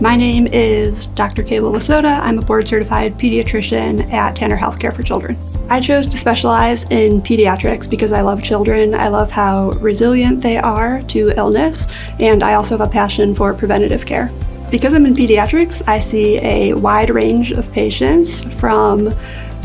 My name is Dr. Kayla Lasota. I'm a board certified pediatrician at Tanner Healthcare for Children. I chose to specialize in pediatrics because I love children. I love how resilient they are to illness, and I also have a passion for preventative care. Because I'm in pediatrics, I see a wide range of patients from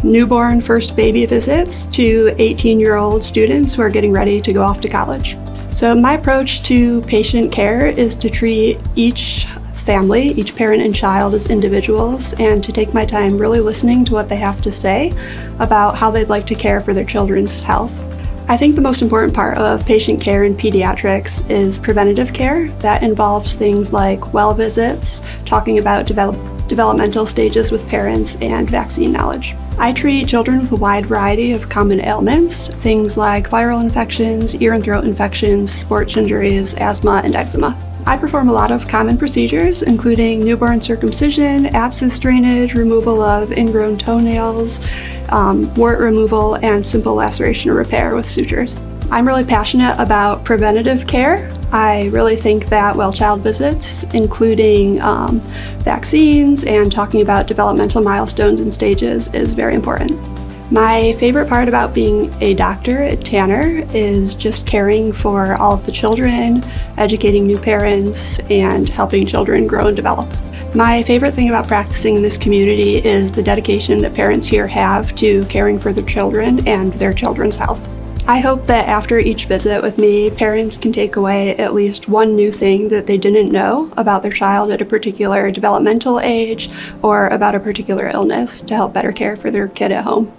newborn first baby visits to 18 year old students who are getting ready to go off to college. So, my approach to patient care is to treat each family, each parent and child as individuals, and to take my time really listening to what they have to say about how they'd like to care for their children's health. I think the most important part of patient care in pediatrics is preventative care. That involves things like well visits, talking about develop developmental stages with parents, and vaccine knowledge. I treat children with a wide variety of common ailments, things like viral infections, ear and throat infections, sports injuries, asthma, and eczema. I perform a lot of common procedures, including newborn circumcision, abscess drainage, removal of ingrown toenails, um, wart removal, and simple laceration repair with sutures. I'm really passionate about preventative care. I really think that well child visits, including um, vaccines and talking about developmental milestones and stages, is very important. My favorite part about being a doctor at Tanner is just caring for all of the children, educating new parents, and helping children grow and develop. My favorite thing about practicing in this community is the dedication that parents here have to caring for their children and their children's health. I hope that after each visit with me, parents can take away at least one new thing that they didn't know about their child at a particular developmental age or about a particular illness to help better care for their kid at home.